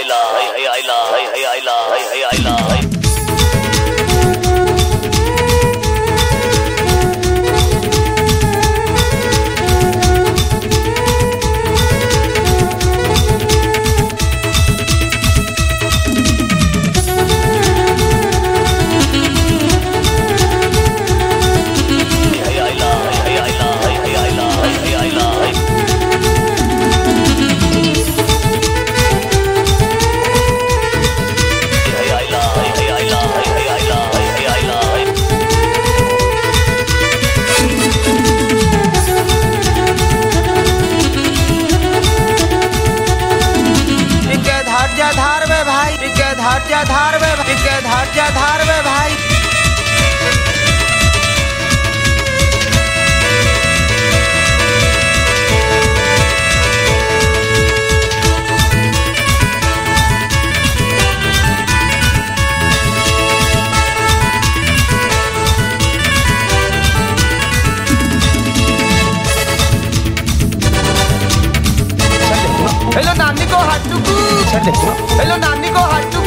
आइला आइला आइला आइला आइला आइला हड्डू hello नानी को हड्डू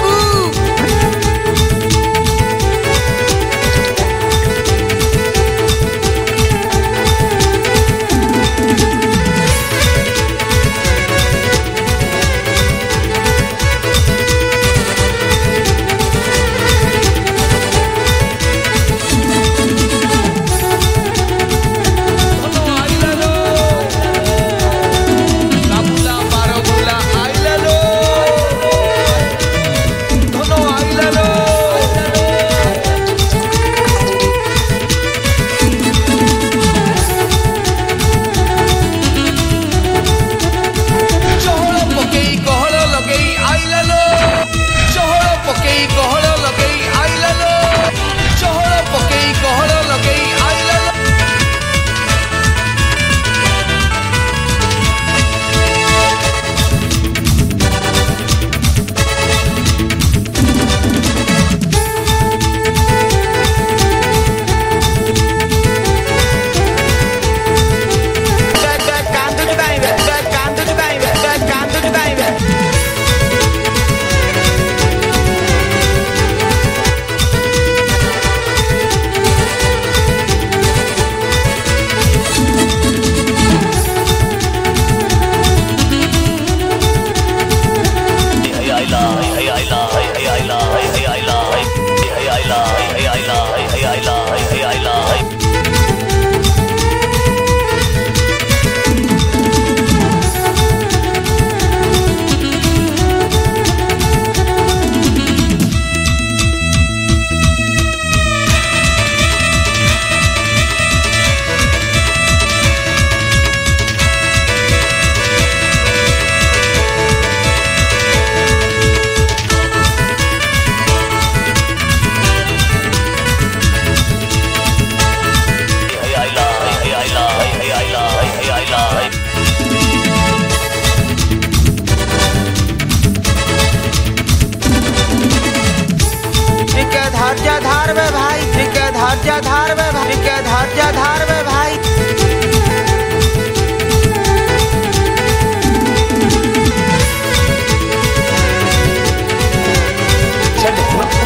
के धैर्य धार वे भाई श्री के धैर्य धार वे भाई के धार वे भाई।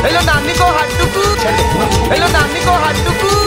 हेलो नानी को हाथ टुकू हेलो नानी को हाथ टुकू।